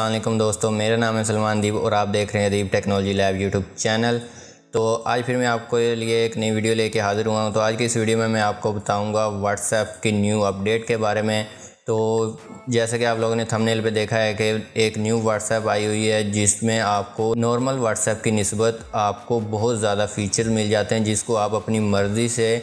वालेकुम दोस्तों, मेरा नाम है सलमान दीप और आप देख रहे हैं Deep technology lab YouTube channel. तो आज फिर मैं आपको लिए एक नई वीडियो लेके हाज़िर हुआ हूँ। तो आज की इस वीडियो में मैं आपको बताऊँगा व्हाट्सएप की न्यू अपडेट के बारे में। तो जैसा कि आप लोगों ने थंबनेल पे देखा है कि एक न्यू व्हाट्सएप आई हुई है, जिसमें आपको नॉर्मल व्हाट्सएप की नस्बत आपको बहुत ज़्यादा फ़ीचर मिल जाते हैं, जिसको आप अपनी मर्ज़ी से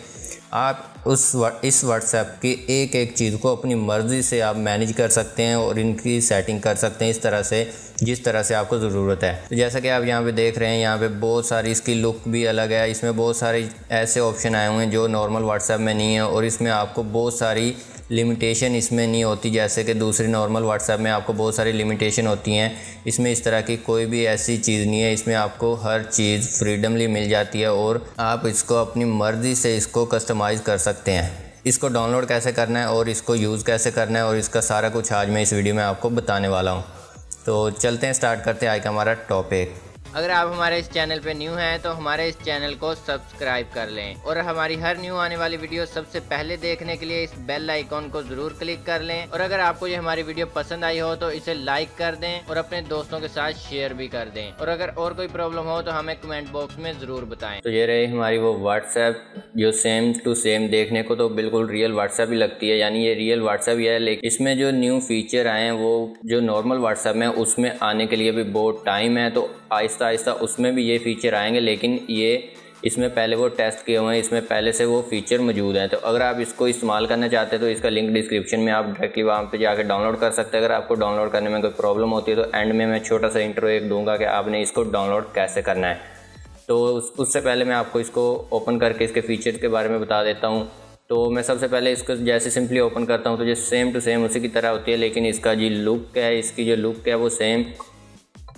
आप उस इस व्हाट्सएप की एक एक चीज़ को अपनी मर्ज़ी से आप मैनेज कर सकते हैं और इनकी सेटिंग कर सकते हैं इस तरह से, जिस तरह से आपको ज़रूरत है। तो जैसा कि आप यहाँ पे देख रहे हैं, यहाँ पे बहुत सारी इसकी लुक भी अलग है। इसमें बहुत सारे ऐसे ऑप्शन आए हुए हैं जो नॉर्मल व्हाट्सएप में नहीं है और इसमें आपको बहुत सारी लिमिटेशन इसमें नहीं होती, जैसे कि दूसरी नॉर्मल व्हाट्सएप में आपको बहुत सारी लिमिटेशन होती हैं। इसमें इस तरह की कोई भी ऐसी चीज़ नहीं है, इसमें आपको हर चीज़ फ्रीडमली मिल जाती है और आप इसको अपनी मर्ज़ी से इसको कस्टमाइज़ कर सकते हैं। इसको डाउनलोड कैसे करना है और इसको यूज़ कैसे करना है और इसका सारा कुछ आज मैं इस वीडियो में आपको बताने वाला हूँ। तो चलते हैं स्टार्ट करते हैं आज का हमारा टॉपिक अगर आप हमारे इस चैनल पे न्यू हैं तो हमारे इस चैनल को सब्सक्राइब कर लें। और हमारी हर न्यू आने वाली वीडियो सबसे पहले देखने के लिए इस बेल आइकॉन को ज़रूर क्लिक कर लें। और अगर आपको ये हमारी वीडियो पसंद आई हो तो इसे लाइक कर दें और अपने दोस्तों के साथ शेयर भी कर दें। और अगर और कोई प्रॉब्लम हो तो हमें कमेंट बॉक्स में ज़रूर बताएँ। तो ये रही हमारी वो व्हाट्सएप जो सेम टू सेम देखने को तो बिल्कुल रियल व्हाट्सएप ही लगती है। यानी ये रियल व्हाट्सएप ही है, लेकिन इसमें जो न्यू फीचर आए हैं, वो जो नॉर्मल व्हाट्सएप में, उसमें आने के लिए भी बहुत टाइम है। तो आहिस्ता आहिस्ता उसमें भी ये फ़ीचर आएँगे, लेकिन ये इसमें पहले वो टेस्ट किए हुए हैं, इसमें पहले से वो फीचर मौजूद हैं। तो अगर आप इसको इस्तेमाल करना चाहते हैं तो इसका लिंक डिस्क्रिप्शन में आप डायरेक्टली वहाँ पे जाकर डाउनलोड कर सकते हैं। अगर आपको डाउनलोड करने में कोई प्रॉब्लम होती है तो एंड में मैं छोटा सा इंट्रो एक दूँगा कि आपने इसको डाउनलोड कैसे करना है। तो उससे पहले मैं आपको इसको ओपन करके इसके फीचर के बारे में बता देता हूँ। तो मैं सबसे पहले इसको जैसे सिंपली ओपन करता हूँ तो जो सेम टू सेम उसी की तरह होती है, लेकिन इसका जो लुक है, इसकी जो लुक है, वो सेम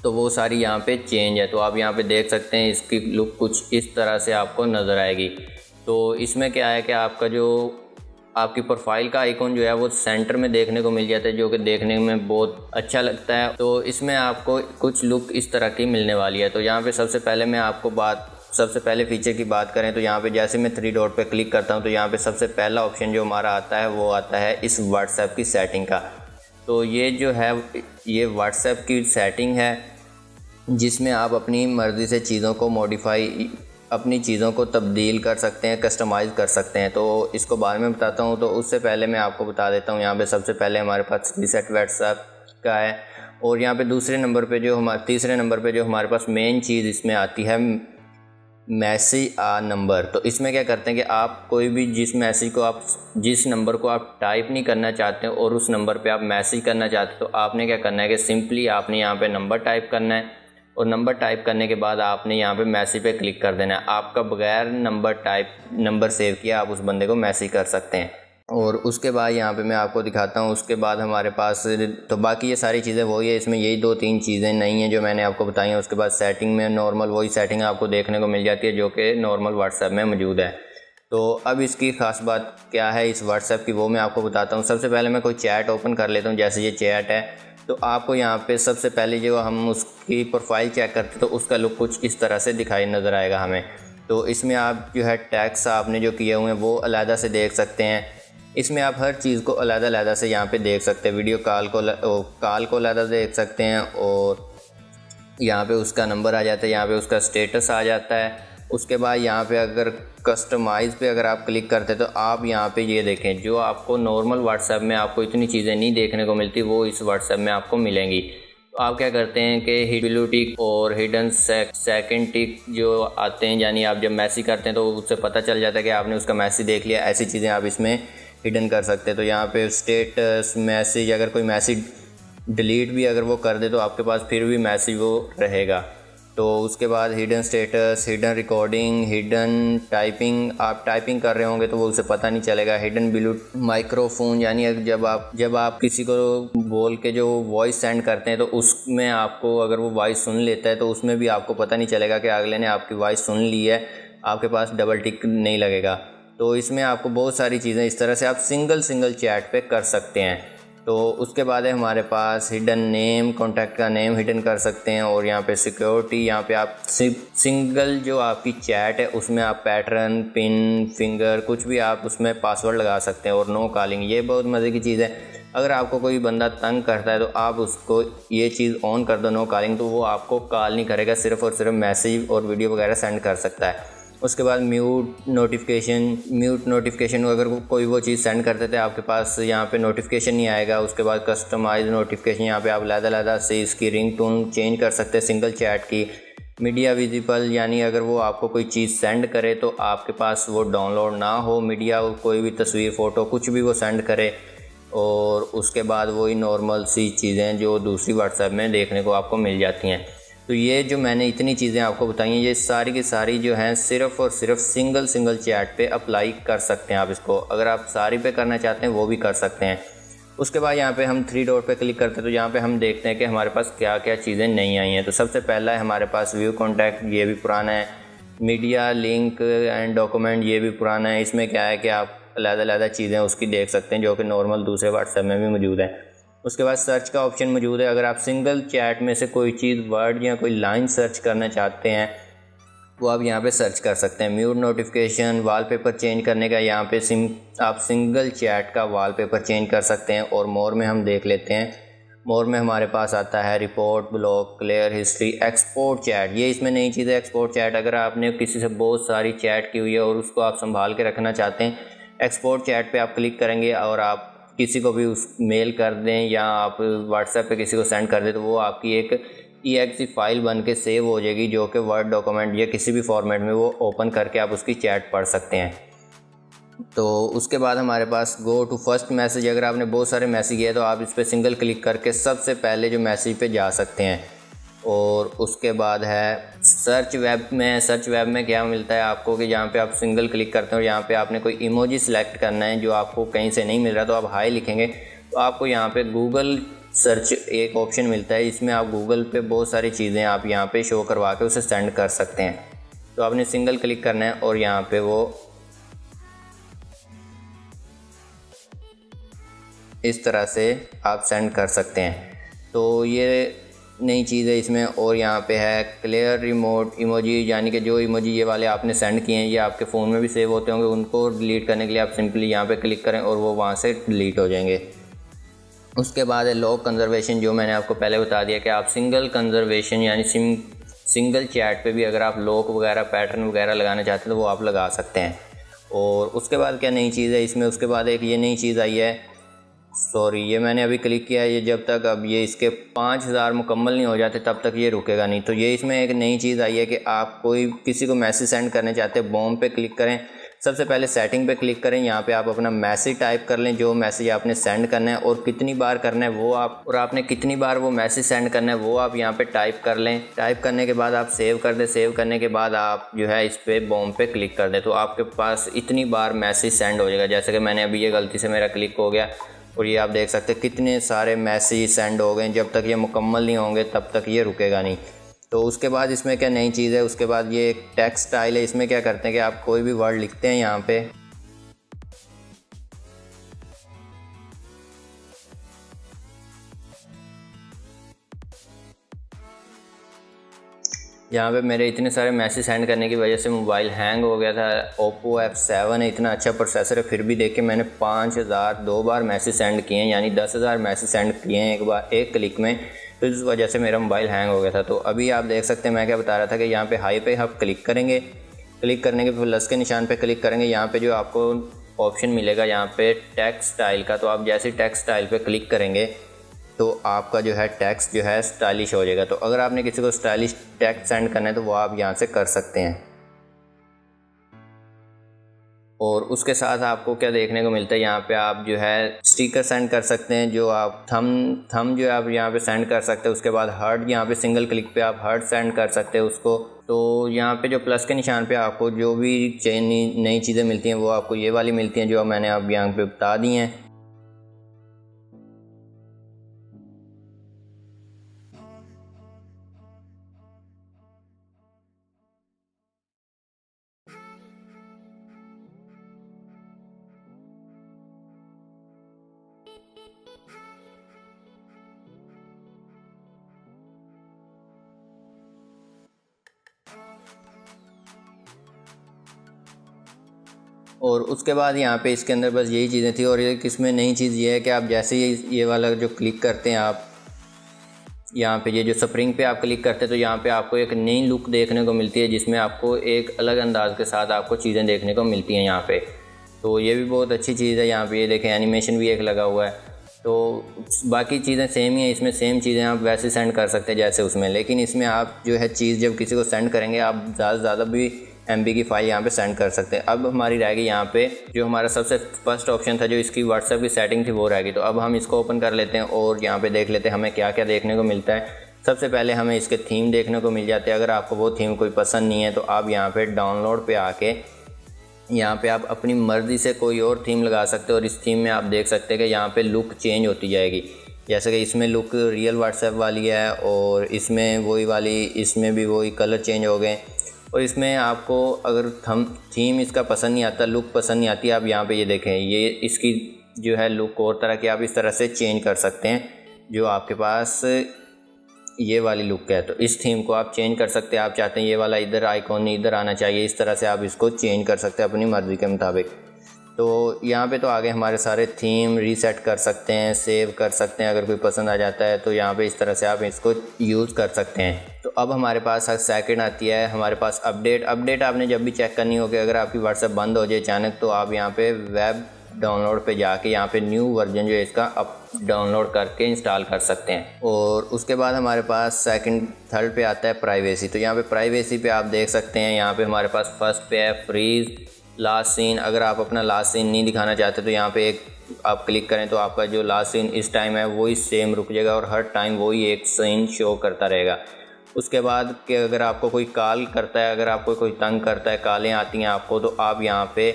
तो वो सारी यहाँ पे चेंज है। तो आप यहाँ पे देख सकते हैं इसकी लुक कुछ इस तरह से आपको नज़र आएगी। तो इसमें क्या है कि आपका जो आपकी प्रोफ़ाइल का आइकॉन जो है वो सेंटर में देखने को मिल जाता है, जो कि देखने में बहुत अच्छा लगता है। तो इसमें आपको कुछ लुक इस तरह की मिलने वाली है। तो यहाँ पे सबसे पहले मैं आपको बात, सबसे पहले फीचर की बात करें तो यहाँ पे जैसे मैं थ्री डॉट पे क्लिक करता हूँ तो यहाँ पे सबसे पहला ऑप्शन जो हमारा आता है, वो आता है इस व्हाट्सएप की सेटिंग का। तो ये जो है, ये व्हाट्सएप की सेटिंग है। जिसमें आप अपनी मर्ज़ी से चीज़ों को मॉडिफाई अपनी चीज़ों को तब्दील कर सकते हैं कस्टमाइज़ कर सकते हैं। तो इसको बाद में बताता हूँ तो उससे पहले मैं आपको बता देता हूँ, यहाँ पे सबसे पहले हमारे पास रिसेट व्हाट्सएप का है। और यहाँ पे दूसरे नंबर पे जो हमारे, तीसरे नंबर पे जो हमारे पास मेन चीज़ इसमें आती है, मैसेज आ नंबर। तो इसमें क्या करते हैं कि आप कोई भी जिस मैसेज को आप, जिस नंबर को आप टाइप नहीं करना चाहते और उस नंबर पे आप मैसेज करना चाहते हैं तो आपने क्या करना है कि सिंपली आपने यहाँ पे नंबर टाइप करना है। और नंबर टाइप करने के बाद आपने यहाँ पे मैसेज पे क्लिक कर देना है। आपका बगैर नंबर टाइप नंबर सेव किया, आप उस बंदे को मैसेज कर सकते हैं। और उसके बाद यहाँ पे मैं आपको दिखाता हूँ, उसके बाद हमारे पास तो बाकी ये सारी चीज़ें वही है, इसमें यही दो तीन चीज़ें नहीं हैं जो मैंने आपको बताई हैं। उसके बाद सेटिंग में नॉर्मल वही सेटिंग आपको देखने को मिल जाती है, जो कि नॉर्मल व्हाट्सएप में मौजूद है। तो अब इसकी ख़ास बात क्या है, इस व्हाट्सएप की वो मैं आपको बताता हूँ। सबसे पहले मैं कोई चैट ओपन कर लेता हूँ, जैसे ये चैट है तो आपको यहाँ पे सबसे पहले जो हम उसकी प्रोफ़ाइल चेक करते तो उसका लुक कुछ इस तरह से दिखाई नज़र आएगा हमें। तो इसमें आप जो है टैक्स आपने जो किए हुए हैं, वो अलहदा से देख सकते हैं। इसमें आप हर चीज़ को अलहदा अलहदा से यहाँ पे देख सकते हैं। वीडियो कॉल को कॉल को अलहदा देख सकते हैं और यहाँ पे उसका नंबर आ जाता है, यहाँ पे उसका स्टेटस आ जाता है। उसके बाद यहाँ पे अगर कस्टमाइज़ पे अगर आप क्लिक करते हैं तो आप यहाँ पे ये देखें, जो आपको नॉर्मल व्हाट्सएप में आपको इतनी चीज़ें नहीं देखने को मिलती, वो इस व्हाट्सएप में आपको मिलेंगी। तो आप क्या करते हैं कि ब्लू टिक और हिडन सेकंड टिक जो आते हैं, यानी आप जब मैसेज करते हैं तो उससे पता चल जाता है कि आपने उसका मैसेज देख लिया, ऐसी चीज़ें आप इसमें हिडन कर सकते हैं। तो यहाँ पे स्टेटस मैसेज अगर कोई मैसेज डिलीट भी अगर वो कर दे तो आपके पास फिर भी मैसेज वो रहेगा। तो उसके बाद hidden status hidden recording hidden typing आप टाइपिंग कर रहे होंगे तो वो उसे पता नहीं चलेगा। हिडन ब्लू माइक्रोफोन यानी जब आप जब आप किसी को बोल के जो वॉइस सेंड करते हैं तो उसमें आपको अगर वो वॉइस सुन लेता है तो उसमें भी आपको पता नहीं चलेगा कि अगले ने आपकी वॉइस सुन ली है, आपके पास डबल टिक नहीं लगेगा। तो इसमें आपको बहुत सारी चीज़ें, इस तरह से आप सिंगल सिंगल चैट पे कर सकते हैं। तो उसके बाद है हमारे पास हिडन नेम कॉन्टैक्ट का नेम हिडन कर सकते हैं और यहाँ पे सिक्योरिटी यहाँ पे आप सिंगल जो आपकी चैट है, उसमें आप पैटर्न पिन फिंगर कुछ भी आप उसमें पासवर्ड लगा सकते हैं और नो कॉलिंग ये बहुत मज़े की चीज़ है। अगर आपको कोई बंदा तंग करता है तो आप उसको ये चीज़ ऑन कर दो नो कॉलिंग तो वो आपको कॉल नहीं करेगा, सिर्फ़ और सिर्फ़ मैसेज और वीडियो वगैरह सेंड कर सकता है। उसके बाद म्यूट नोटिफिकेशन म्यूट नोटिफिकेशन अगर कोई वो चीज़ सेंड करते थे आपके पास, यहाँ पे नोटिफिकेशन नहीं आएगा, उसके बाद कस्टमाइज नोटिफिकेशन यहाँ पे आप लहदा लहदा से इसकी रिंग टोन चेंज कर सकते हैं सिंगल चैट की। मीडिया विजिबल यानी अगर वो आपको कोई चीज़ सेंड करे तो आपके पास वो डाउनलोड ना हो मीडिया कोई भी तस्वीर फ़ोटो कुछ भी वो सेंड करे, और उसके बाद वही नॉर्मल सी चीज़ें जो दूसरी व्हाट्सएप में देखने को आपको मिल जाती हैं। तो ये जो मैंने इतनी चीज़ें आपको बताई हैं, ये सारी की सारी जो हैं, सिर्फ़ और सिर्फ़ सिंगल सिंगल चैट पे अप्लाई कर सकते हैं आप इसको। अगर आप सारी पे करना चाहते हैं, वो भी कर सकते हैं। उसके बाद यहाँ पे हम थ्री डॉट पे क्लिक करते हैं तो यहाँ पे हम देखते हैं कि हमारे पास क्या क्या चीज़ें नहीं आई हैं। तो सबसे पहला है हमारे पास व्यू कॉन्टैक्ट ये भी पुराना है। मीडिया लिंक एंड डॉक्यूमेंट ये भी पुराना है। इसमें क्या है कि आप अलग अलग चीज़ें उसकी देख सकते हैं, जो कि नॉर्मल दूसरे व्हाट्सएप में भी मौजूद है। उसके बाद सर्च का ऑप्शन मौजूद है। अगर आप सिंगल चैट में से कोई चीज़ वर्ड या कोई लाइन सर्च करना चाहते हैं, वो आप यहाँ पे सर्च कर सकते हैं। म्यूट नोटिफिकेशन वॉलपेपर चेंज करने का यहाँ पे सिम आप सिंगल चैट का वॉलपेपर चेंज कर सकते हैं। और मोर में हम देख लेते हैं। मोर में हमारे पास आता है report block clear history export chat ये इसमें नई चीज़ है एक्सपोर्ट चैट अगर आपने किसी से बहुत सारी चैट की हुई है और उसको आप संभाल के रखना चाहते हैं एक्सपोर्ट चैट पे आप क्लिक करेंगे और आप किसी को भी उस मेल कर दें या आप व्हाट्सएप पे किसी को सेंड कर दें तो वो आपकी एक ई एक्स फ़ाइल बन के सेव हो जाएगी, जो कि वर्ड डॉक्यूमेंट या किसी भी फॉर्मेट में वो ओपन करके आप उसकी चैट पढ़ सकते हैं। तो उसके बाद हमारे पास गो टू फ़र्स्ट मैसेज अगर आपने बहुत सारे मैसेज किए तो आप इस पर सिंगल क्लिक करके सबसे पहले जो मैसेज पे जा सकते हैं। और उसके बाद है सर्च वेब में सर्च वेब में क्या मिलता है आपको कि जहाँ पे आप सिंगल क्लिक करते हो यहाँ पे आपने कोई इमोजी सेलेक्ट करना है जो आपको कहीं से नहीं मिल रहा तो आप हाई लिखेंगे। तो आपको यहाँ पे गूगल सर्च एक ऑप्शन मिलता है इसमें आप गूगल पे बहुत सारी चीज़ें आप यहाँ पे शो करवा के उसे सेंड कर सकते हैं। तो आपने सिंगल क्लिक करना है और यहाँ पे वो इस तरह से आप सेंड कर सकते हैं। तो ये नई चीज़ है इसमें और यहाँ पे है क्लियर रिमोट इमोजी यानी कि जो इमोजी ये वाले आपने सेंड किए हैं, ये आपके फ़ोन में भी सेव होते होंगे, उनको डिलीट करने के लिए आप सिंपली यहाँ पे क्लिक करें और वो वहाँ से डिलीट हो जाएँगे। उसके बाद है लॉक कंजर्वेशन जो मैंने आपको पहले बता दिया कि आप सिंगल कंजर्वेशन यानी सिम सिंगल चैट पे भी अगर आप लॉक वगैरह पैटर्न वगैरह लगाना चाहते हैं तो वो आप लगा सकते हैं। और उसके बाद क्या नई चीज़ है, इसमें उसके बाद एक ये नई चीज़ आई है सॉरी ये मैंने अभी क्लिक किया है, ये जब तक अब ये इसके पाँच हज़ार मुकम्मल नहीं हो जाते, तब तक ये रुकेगा नहीं। तो ये इसमें एक नई चीज़ आई है कि आप कोई किसी को मैसेज सेंड करने चाहते हैं बॉम पे क्लिक करें। सबसे पहले सेटिंग पे क्लिक करें, यहाँ पे आप अपना मैसेज टाइप कर लें, जो मैसेज आपने सेंड करना है, और कितनी बार करना है वो आप, और आपने कितनी बार वो मैसेज सेंड करना है वो आप यहाँ पे टाइप कर लें। टाइप करने के बाद आप सेव कर दें सेव करने के बाद आप जो है इस पर बॉम पे क्लिक कर दें। तो आपके पास इतनी बार मैसेज सेंड हो जाएगा, जैसे कि मैंने अभी ये गलती से मेरा क्लिक हो गया। और ये आप देख सकते हैं, कितने सारे मैसेज सेंड हो गए जब तक ये मुकम्मल नहीं होंगे, तब तक ये रुकेगा नहीं। तो उसके बाद इसमें क्या नई चीज़ है? उसके बाद ये एक टेक्स्ट स्टाइल है। इसमें क्या करते हैं कि आप कोई भी वर्ड लिखते हैं यहाँ पे। यहाँ पे मेरे इतने सारे मैसेज सेंड करने की वजह से मोबाइल हैंग हो गया था। ओप्पो एफ़ सेवन है इतना अच्छा प्रोसेसर है, फिर भी देख के मैंने पाँच हज़ार दो बार मैसेज सेंड किए हैं, यानी दस हज़ार मैसेज सेंड किए हैं एक बार, एक क्लिक में। तो इस वजह से मेरा मोबाइल हैंग हो गया था। तो अभी आप देख सकते हैं, मैं क्या बता रहा था कि यहाँ पे हाई पे आप क्लिक करेंगे। क्लिक करने के प्लस के निशान पे क्लिक करेंगे। यहाँ पे जो आपको ऑप्शन मिलेगा, यहाँ पे स्टाइल का तो आप जैसे टेक्स्ट स्टाइल पे क्लिक करेंगे तो आपका जो है टैक्स जो है स्टाइलिश हो जाएगा। तो अगर आपने किसी को स्टाइलिश टैक्स सेंड करना है तो वो आप यहाँ से कर सकते हैं। और उसके साथ आपको क्या देखने को मिलता है, यहाँ पे आप जो है स्टिकर सेंड कर सकते हैं, जो आप थम थम जो है आप यहाँ पे सेंड कर सकते हैं। उसके बाद हर्ट यहाँ पे सिंगल क्लिक पे आप हर्ट सेंड कर सकते हैं उसको। तो यहाँ पे जो प्लस के निशान पे आपको जो भी चेन नई चीज़ें मिलती हैं, वो आपको ये वाली मिलती हैं, जो मैंने आप यहाँ पे बता दी हैं। उसके बाद यहाँ पे इसके अंदर बस यही चीज़ें थी और एक इसमें नई चीज़ ये है कि आप जैसे ही ये वाला जो क्लिक करते हैं आप, यहाँ पे ये जो स्प्रिंग पे आप क्लिक करते हैं तो यहाँ पे आपको एक नई लुक देखने को मिलती है, जिसमें आपको एक अलग अंदाज के साथ आपको चीज़ें देखने को मिलती हैं यहाँ पे। तो ये भी बहुत अच्छी चीज़ है यहाँ पे, ये देखें एनिमेशन भी एक लगा हुआ है। तो बाकी चीज़ें सेम ही हैं, इसमें सेम चीज़ें आप वैसे सेंड कर सकते हैं जैसे उसमें। लेकिन इसमें आप जो है चीज़ जब किसी को सेंड करेंगे, आप ज़्यादा से ज़्यादा भी एमबी की फ़ाइल यहाँ पे सेंड कर सकते हैं। अब हमारी रहेगी यहाँ पे जो हमारा सबसे फ़र्स्ट ऑप्शन था, जो इसकी व्हाट्सएप की सेटिंग थी, वो रहेगी। तो अब हम इसको ओपन कर लेते हैं और यहाँ पे देख लेते हैं हमें क्या क्या देखने को मिलता है। सबसे पहले हमें इसके थीम देखने को मिल जाते हैं। अगर आपको वो थीम कोई पसंद नहीं है तो आप यहाँ पे डाउनलोड पे आके यहाँ पे आप अपनी मर्ज़ी से कोई और थीम लगा सकते हो और इस थीम में आप देख सकते हैं कि यहाँ पे लुक चेंज होती जाएगी। जैसे कि इसमें लुक रियल व्हाट्सएप वाली है और इसमें वही वाली, इसमें भी वही कलर चेंज हो गए। और इसमें आपको अगर थम थीम इसका पसंद नहीं आता लुक पसंद नहीं आती, आप यहाँ पे ये देखें, ये इसकी जो है लुक और तरह की आप इस तरह से चेंज कर सकते हैं, जो आपके पास ये वाली लुक है। तो इस थीम को आप चेंज कर सकते हैं, आप चाहते हैं ये वाला इधर आइकॉन इधर आना चाहिए, इस तरह से आप इसको चेंज कर सकते हैं अपनी मर्ज़ी के मुताबिक। तो यहाँ पे तो आगे हमारे सारे थीम रीसेट कर सकते हैं सेव कर सकते हैं, अगर कोई पसंद आ जाता है तो यहाँ पे इस तरह से आप इसको यूज़ कर सकते हैं। तो अब हमारे पास सेकंड आती है, हमारे पास अपडेट अपडेट आपने जब भी चेक करनी होगी, अगर आपकी व्हाट्सएप बंद हो जाए अचानक तो आप यहाँ पे वेब डाउनलोड पे जाके यहाँ पे न्यू वर्जन जो है इसका अप डाउनलोड करके इंस्टॉल कर सकते हैं। और उसके बाद हमारे पास सेकंड थर्ड पे आता है प्राइवेसी तो यहाँ पे प्राइवेसी पे आप देख सकते हैं, यहाँ पे हमारे पास फ़र्स्ट पे है फ्रीज लास्ट सीन अगर आप अपना लास्ट सीन नहीं दिखाना चाहते तो यहाँ पे एक आप क्लिक करें तो आपका जो लास्ट सीन इस टाइम है वही सेम रुक जाएगा और हर टाइम वही एक सीन शो करता रहेगा। उसके बाद कि अगर आपको कोई कॉल करता है, अगर आपको कोई तंग करता है, कॉलें आती हैं आपको तो आप यहाँ पे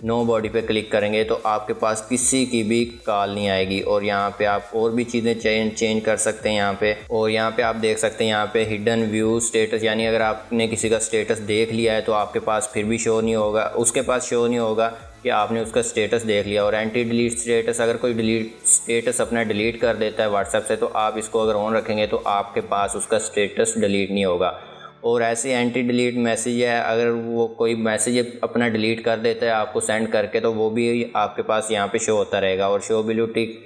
नो बॉडी पे क्लिक करेंगे तो आपके पास किसी की भी कॉल नहीं आएगी। और यहाँ पे आप और भी चीज़ें चेंज चेंज कर सकते हैं यहाँ पे। और यहाँ पे आप देख सकते हैं यहाँ पे हिडन व्यू स्टेटस यानी अगर आपने किसी का स्टेटस देख लिया है तो आपके पास फिर भी शो नहीं होगा। उसके पास शो नहीं होगा कि आपने उसका स्टेटस देख लिया। और एंटी डिलीट स्टेटस अगर कोई डिलीट स्टेटस अपना डिलीट कर देता है व्हाट्सएप से तो आप इसको अगर ऑन रखेंगे तो आपके पास उसका स्टेटस डिलीट नहीं होगा। और ऐसे एंटी डिलीट मैसेज है, अगर वो कोई मैसेज अपना डिलीट कर देता है, आपको सेंड करके तो वो भी आपके पास यहाँ पे शो होता रहेगा। और show blue tick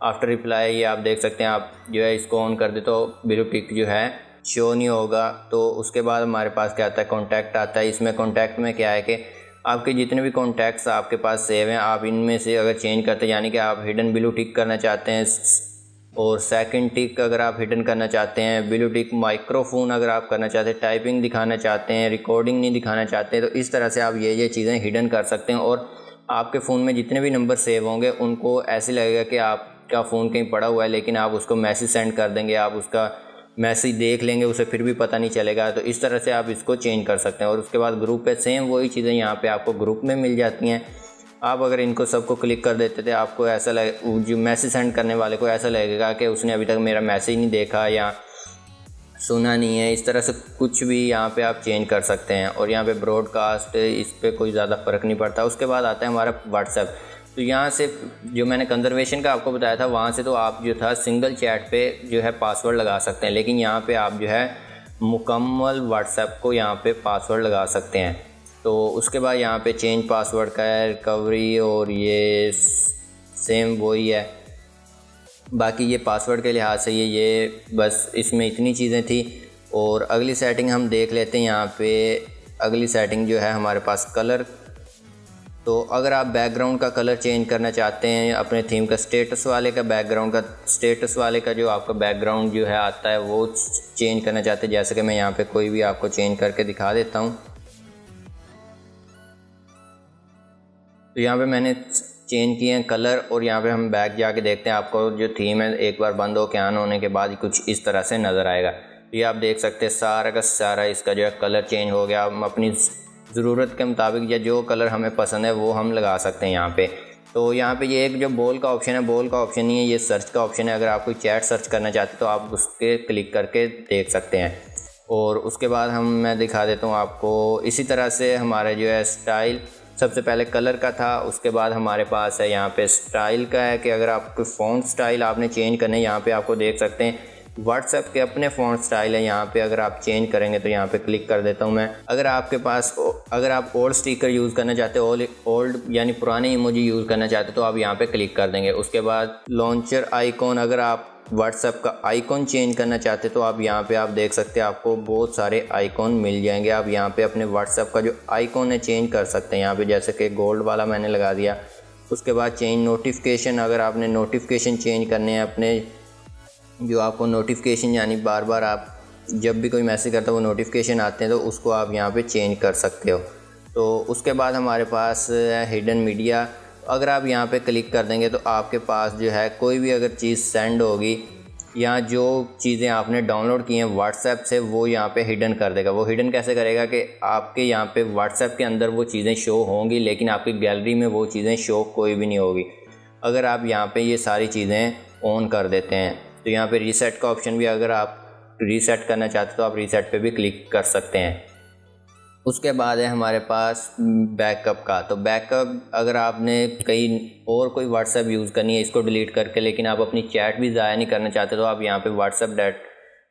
after reply ये आप देख सकते हैं, आप जो है इसको ऑन कर दे तो बिलू टिक जो है शो नहीं होगा। तो उसके बाद हमारे पास क्या आता है? कॉन्टैक्ट आता है। इसमें कॉन्टैक्ट में क्या है कि आपके जितने भी कॉन्टैक्ट्स आपके पास सेव हैं, आप इनमें से अगर चेंज करते हैं, यानी कि आप हिडन बिलू टिक करना चाहते हैं और सेकंड टिक अगर आप हिडन करना चाहते हैं ब्लू टिक माइक्रोफोन अगर आप करना चाहते हैं टाइपिंग दिखाना चाहते हैं रिकॉर्डिंग नहीं दिखाना चाहते तो इस तरह से आप ये ये चीज़ें हिडन कर सकते हैं और आपके फ़ोन में जितने भी नंबर सेव होंगे, उनको ऐसे लगेगा कि आपका फ़ोन कहीं पड़ा हुआ है, लेकिन आप उसको मैसेज सेंड कर देंगे, आप उसका मैसेज देख लेंगे, उसे फिर भी पता नहीं चलेगा तो इस तरह से आप इसको चेंज कर सकते हैं और उसके बाद ग्रुप पे सेम वही चीज़ें यहाँ पे आपको ग्रुप में मिल जाती हैं। आप अगर इनको सबको क्लिक कर देते थे, आपको ऐसा लगे जो मैसेज सेंड करने वाले को ऐसा लगेगा कि उसने अभी तक मेरा मैसेज नहीं देखा या सुना नहीं है। इस तरह से कुछ भी यहाँ पे आप चेंज कर सकते हैं और यहाँ पे ब्रॉडकास्ट, इस पर कोई ज़्यादा फ़र्क नहीं पड़ता। उसके बाद आता है हमारा व्हाट्सएप तो यहाँ से जो मैंने कंजर्वेशन का आपको बताया था, वहाँ से तो आप जो था सिंगल चैट पे जो है पासवर्ड लगा सकते हैं। लेकिन यहाँ पे आप जो है मुकम्मल व्हाट्सएप को यहाँ पे पासवर्ड लगा सकते हैं। तो उसके बाद यहाँ पे चेंज पासवर्ड का है रिकवरी और ये सेम वही है। बाकी ये पासवर्ड के लिहाज से ये ये बस इसमें इतनी चीज़ें थी। और अगली सेटिंग हम देख लेते हैं यहाँ पे। अगली सेटिंग जो है हमारे पास कलर तो अगर आप बैकग्राउंड का कलर चेंज करना चाहते हैं, अपने थीम का स्टेटस वाले का बैकग्राउंड का स्टेटस वाले का जो आपका बैकग्राउंड जो है आता है, वो चेंज करना चाहते हैं। जैसे कि मैं यहाँ पे कोई भी आपको चेंज करके दिखा देता हूँ। तो यहाँ पे मैंने चेंज किए हैं कलर और यहाँ पे हम बैक जाके देखते हैं। आपको जो थीम है, एक बार बंद हो के ऑन होने के बाद कुछ इस तरह से नज़र आएगा। तो ये आप देख सकते हैं, सारा का सारा इसका जो है कलर चेंज हो गया। हम अपनी ज़रूरत के मुताबिक या जो कलर हमें पसंद है, वो हम लगा सकते हैं यहाँ पे। तो यहाँ पे ये एक जो बोल का ऑप्शन है बोल का ऑप्शन नहीं है, ये सर्च का ऑप्शन है। अगर आप कोई चैट सर्च करना चाहते हैं तो आप उसके क्लिक करके देख सकते हैं। और उसके बाद हम, मैं दिखा देता हूँ आपको, इसी तरह से हमारे जो है स्टाइल सबसे पहले कलर का था, उसके बाद हमारे पास है यहाँ पे स्टाइल का है कि अगर आपको फ़ॉन्ट स्टाइल आपने चेंज करने यहाँ पे आपको देख सकते हैं व्हाट्सएप के अपने फ़ोन स्टाइल है यहाँ पे, अगर आप चेंज करेंगे तो यहाँ पे क्लिक कर देता हूँ मैं। अगर आपके पास अगर आप ओल्ड स्टिकर यूज़ करना चाहते हो ओल्ड यानी पुराने इमोजी यूज़ करना चाहते हो तो आप यहाँ पे क्लिक कर देंगे। उसके बाद लॉन्चर आइकॉन अगर आप व्हाट्सएप का आइकॉन चेंज करना चाहते तो आप यहाँ पे आप देख सकते हैं, आपको बहुत सारे आइकॉन मिल जाएँगे। आप यहाँ पे अपने व्हाट्सएप का जो आइकॉन है चेंज कर सकते हैं। यहाँ पे जैसे कि गोल्ड वाला मैंने लगा दिया। उसके बाद चेंज नोटिफिकेशन अगर आपने नोटिफिकेशन चेंज करने हैं, अपने जो आपको नोटिफिकेशन यानी बार बार आप जब भी कोई मैसेज करता है, वो नोटिफिकेशन आते हैं तो उसको आप यहाँ पे चेंज कर सकते हो। तो उसके बाद हमारे पास है हिडन मीडिया अगर आप यहाँ पे क्लिक कर देंगे तो आपके पास जो है कोई भी अगर चीज़ सेंड होगी या जो चीज़ें आपने डाउनलोड की हैं व्हाट्सएप से, वो यहाँ पे हिडन कर देगा। वो हिडन कैसे करेगा कि आपके यहाँ पे व्हाट्सएप के अंदर वो चीज़ें शो होंगी, लेकिन आपकी गैलरी में वो चीज़ें शो कोई भी नहीं होगी। अगर आप यहाँ पे ये सारी चीज़ें ऑन कर देते हैं तो यहाँ पे रीसेट का ऑप्शन भी अगर आप रीसेट करना चाहते हो तो आप रीसेट पे भी क्लिक कर सकते हैं। उसके बाद है हमारे पास बैकअप का। तो बैकअप अगर आपने कहीं और कोई व्हाट्सएप यूज़ करनी है, इसको डिलीट करके, लेकिन आप अपनी चैट भी ज़ाया नहीं करना चाहते तो आप यहाँ पे WhatsApp date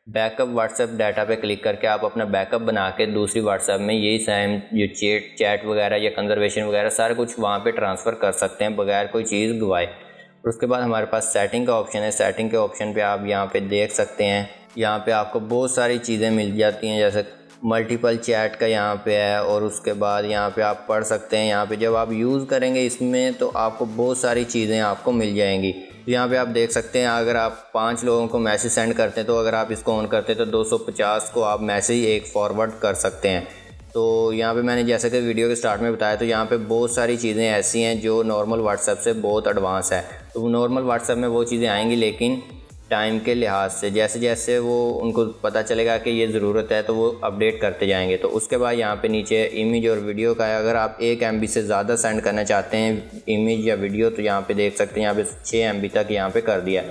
backup WhatsApp data पे क्लिक करके आप अपना बैकअप बना के दूसरी व्हाट्सएप में यही सेम जो चैट चैट वगैरह या कंजर्वेशन वगैरह सारा कुछ वहाँ पे ट्रांसफ़र कर सकते हैं बगैर कोई चीज़ गवाए। और उसके बाद हमारे पास सेटिंग का ऑप्शन है। सेटिंग के ऑप्शन पे आप यहाँ पे देख सकते हैं। यहाँ पे आपको बहुत सारी चीज़ें मिल जाती हैं, जैसे मल्टीपल चैट का यहाँ पे है और उसके बाद यहाँ पे आप पढ़ सकते हैं। यहाँ पे जब आप यूज़ करेंगे इसमें तो आपको बहुत सारी चीज़ें आपको मिल जाएँगी। तो यहाँ पे आप देख सकते हैं, अगर आप पाँच लोगों को मैसेज सेंड करते हैं तो अगर आप इसको ऑन करते हैं तो 250 को आप मैसेज एक फॉरवर्ड कर सकते हैं। तो यहाँ पे मैंने जैसे कि वीडियो के स्टार्ट में बताया तो यहाँ पे बहुत सारी चीज़ें ऐसी हैं जो नॉर्मल व्हाट्सएप से बहुत एडवांस है। तो नॉर्मल व्हाट्सएप में वो चीज़ें आएँगी, लेकिन टाइम के लिहाज से जैसे जैसे वो उनको पता चलेगा कि ये ज़रूरत है तो वो अपडेट करते जाएँगे। तो उसके बाद यहाँ पे नीचे इमेज और वीडियो का है। अगर आप एक MB से ज़्यादा सेंड करना चाहते हैं इमेज या वीडियो तो यहाँ पे देख सकते हैं, यहाँ पे छः एम तक यहाँ पे कर दिया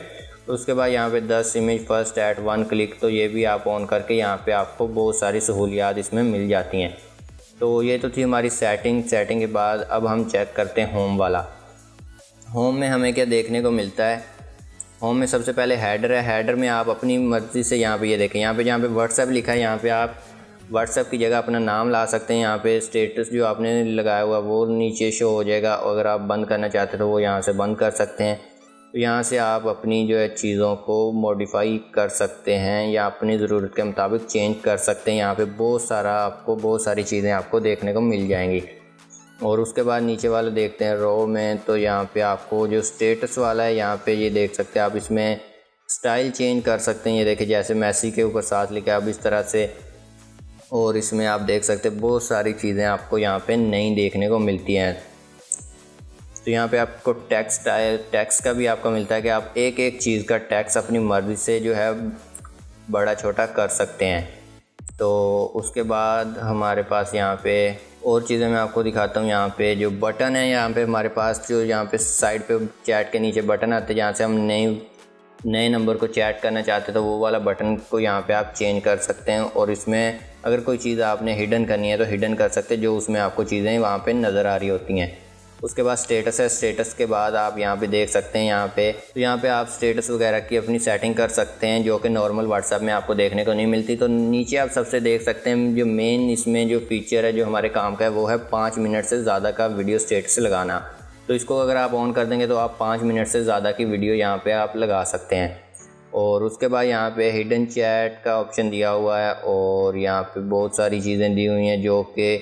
उसके बाद यहाँ पे this image first at one click तो ये भी आप ऑन करके यहाँ पे आपको बहुत सारी सहूलियात इसमें मिल जाती हैं। तो ये तो थी हमारी सेटिंग सेटिंग के बाद अब हम चेक करते हैं होम वाला। होम में हमें क्या देखने को मिलता है? होम में सबसे पहले हेडर है। हेडर में आप अपनी मर्ज़ी से यहाँ पे ये देखें। यहाँ पे जहाँ पे व्हाट्सएप लिखा है, यहाँ पे आप व्हाट्सएप की जगह अपना नाम ला सकते हैं। यहाँ पे स्टेटस जो आपने लगाया हुआ, वो नीचे शो हो जाएगा। अगर आप बंद करना चाहते तो वो यहाँ से बंद कर सकते हैं। तो यहाँ से आप अपनी जो है चीज़ों को मॉडिफाई कर सकते हैं या अपनी ज़रूरत के मुताबिक चेंज कर सकते हैं। यहाँ पे बहुत सारा आपको, बहुत सारी चीज़ें आपको देखने को मिल जाएँगी। और उसके बाद नीचे वाले देखते हैं रो में तो यहाँ पे आपको जो स्टेटस वाला है, यहाँ पे ये देख सकते हैं, आप इसमें स्टाइल चेंज कर सकते हैं। ये देखिए, जैसे मैसी के ऊपर साथ लिखा है, अब इस तरह से। और इसमें आप देख सकते हैं, बहुत सारी चीज़ें आपको यहाँ पे नई देखने को मिलती हैं। तो यहाँ पे आपको टैक्स टैक्स का भी आपको मिलता है कि आप एक एक चीज़ का टैक्स अपनी मर्ज़ी से जो है बड़ा छोटा कर सकते हैं। तो उसके बाद हमारे पास यहाँ पे और चीज़ें मैं आपको दिखाता हूँ यहाँ पे जो बटन है, यहाँ पे हमारे पास जो यहाँ पे साइड पे चैट के नीचे बटन आते हैं, जहाँ से हम नए नए नंबर को चैट करना चाहते तो वो वाला बटन को यहाँ पे आप चेंज कर सकते हैं। और इसमें अगर कोई चीज़ आपने हिडन करनी है तो हिडन कर सकते हैं, जो उसमें आपको चीज़ें वहाँ पर नज़र आ रही होती हैं। उसके बाद स्टेटस है स्टेटस के बाद आप यहाँ पे देख सकते हैं यहाँ पे। तो यहाँ पे आप स्टेटस वगैरह की अपनी सेटिंग कर सकते हैं, जो कि नॉर्मल व्हाट्सएप में आपको देखने को नहीं मिलती। तो नीचे आप सबसे देख सकते हैं, जो मेन इसमें जो फीचर है, जो हमारे काम का है, वो है पाँच मिनट से ज़्यादा का वीडियो स्टेटस लगाना। तो इसको अगर आप ऑन कर देंगे तो आप पाँच मिनट से ज़्यादा की वीडियो यहाँ पर आप लगा सकते हैं। और उसके बाद यहाँ पे हिडन चैट का ऑप्शन दिया हुआ है, और यहाँ पे बहुत सारी चीज़ें दी हुई हैं, जो कि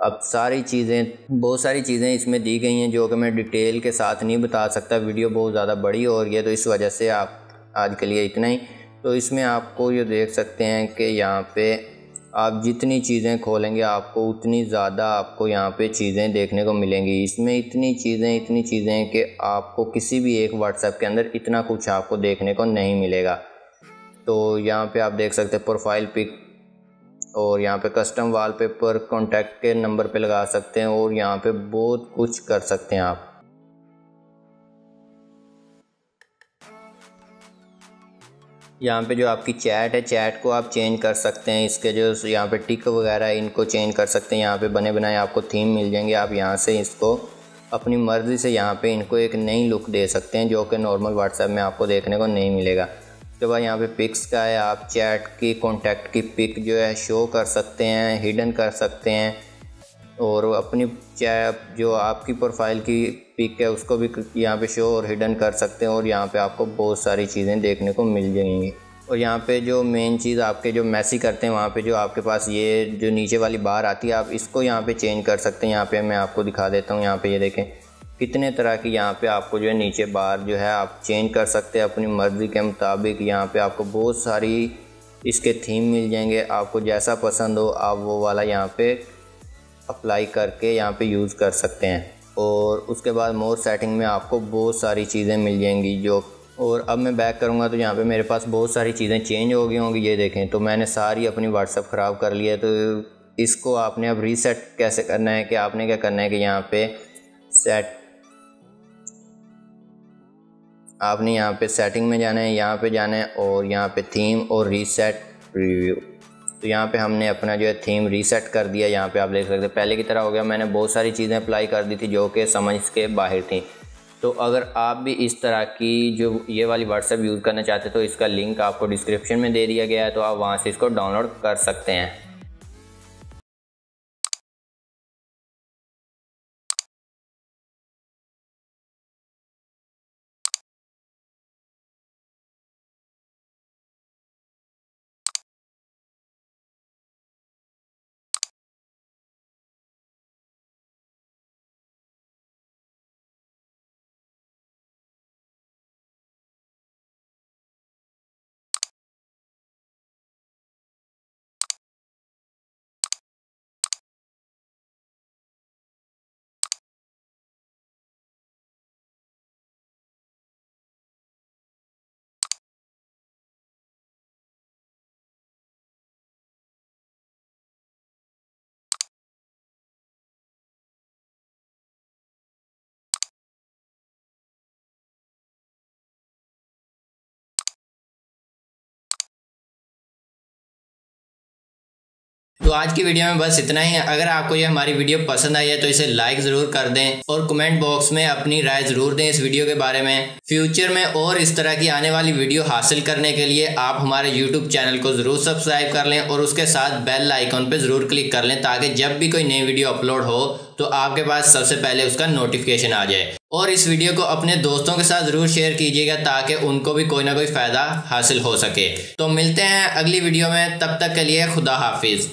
अब सारी चीज़ें, बहुत सारी चीज़ें इसमें दी गई हैं जो कि मैं डिटेल के साथ नहीं बता सकता। वीडियो बहुत ज़्यादा बड़ी हो रही है तो इस वजह से आप आज के लिए इतना ही। तो इसमें आपको ये देख सकते हैं कि यहाँ पे आप जितनी चीज़ें खोलेंगे, आपको उतनी ज़्यादा आपको यहाँ पे चीज़ें देखने को मिलेंगी। इसमें इतनी चीज़ें इतनी चीज़ें कि आपको किसी भी एक व्हाट्सएप के अंदर इतना कुछ आपको देखने को नहीं मिलेगा। तो यहाँ पे आप देख सकते हैं, प्रोफ़ाइल पिक और यहाँ पे कस्टम वॉलपेपर कॉन्टैक्ट के नंबर पे लगा सकते हैं और यहाँ पे बहुत कुछ कर सकते हैं आप। यहाँ पे जो आपकी चैट है चैट को आप चेंज कर सकते हैं। इसके जो यहाँ पे टिक वगैरह इनको चेंज कर सकते हैं। यहाँ पे बने बनाए आपको थीम मिल जाएँगे। आप यहाँ से इसको अपनी मर्ज़ी से यहाँ पे इनको एक नई लुक दे सकते हैं, जो कि नॉर्मल व्हाट्सएप में आपको देखने को नहीं मिलेगा। उसके बाद यहाँ पे पिक्स का है, आप चैट की कॉन्टैक्ट की पिक जो है शो कर सकते हैं हिडन कर सकते हैं। और अपनी चैट जो आपकी प्रोफ़ाइल की पिक है, उसको भी यहाँ पे शो और हिडन कर सकते हैं और यहाँ पे आपको बहुत सारी चीज़ें देखने को मिल जाएँगी। और यहाँ पे जो मेन चीज़ आपके जो मैसी करते हैं, वहाँ पे जो आपके पास ये जो नीचे वाली बार आती है, आप इसको यहाँ पे चेंज कर सकते हैं। यहाँ पे मैं आपको दिखा देता हूँ, यहाँ पे ये देखें। कितने तरह की यहाँ पे आपको जो है नीचे बार जो है आप चेंज कर सकते हैं अपनी मर्ज़ी के मुताबिक। यहाँ पे आपको बहुत सारी इसके थीम मिल जाएँगे। आपको जैसा पसंद हो, आप वो वाला यहाँ पे अप्लाई करके यहाँ पे यूज़ कर सकते हैं। और उसके बाद मोर सेटिंग में आपको बहुत सारी चीज़ें मिल जाएँगी जो और अब मैं बैक करूँगा तो यहाँ पे मेरे पास बहुत सारी चीज़ें चेंज हो गई होंगी। ये देखें तो मैंने सारी अपनी व्हाट्सअप ख़राब कर लिया तो इसको आपने अब रीसेट कैसे करना है कि आपने क्या करना है कि यहाँ पे सेट आपने यहाँ पे सेटिंग में जाना है, यहाँ पे जाना है और यहाँ पे थीम और रीसेट रिव्यू तो यहाँ पे हमने अपना जो है थीम रीसेट कर दिया, यहाँ पे आप देख सकते हैं। पहले की तरह हो गया, मैंने बहुत सारी चीज़ें अप्लाई कर दी थी जो कि समझ के बाहर थी। तो अगर आप भी इस तरह की जो ये वाली व्हाट्सएप यूज़ करना चाहते तो इसका लिंक आपको डिस्क्रिप्शन में दे दिया गया है तो आप वहाँ से इसको डाउनलोड कर सकते हैं। तो आज की वीडियो में बस इतना ही है। अगर आपको ये हमारी वीडियो पसंद आई है तो इसे लाइक ज़रूर कर दें और कमेंट बॉक्स में अपनी राय ज़रूर दें इस वीडियो के बारे में। फ्यूचर में और इस तरह की आने वाली वीडियो हासिल करने के लिए आप हमारे यूट्यूब चैनल को ज़रूर सब्सक्राइब कर लें और उसके साथ बेल आइकॉन पर ज़रूर क्लिक कर लें ताकि जब भी कोई नई वीडियो अपलोड हो तो आपके पास सबसे पहले उसका नोटिफिकेशन आ जाए। और इस वीडियो को अपने दोस्तों के साथ ज़रूर शेयर कीजिएगा ताकि उनको भी कोई ना कोई फ़ायदा हासिल हो सके। तो मिलते हैं अगली वीडियो में, तब तक के लिए खुदा हाफिज़।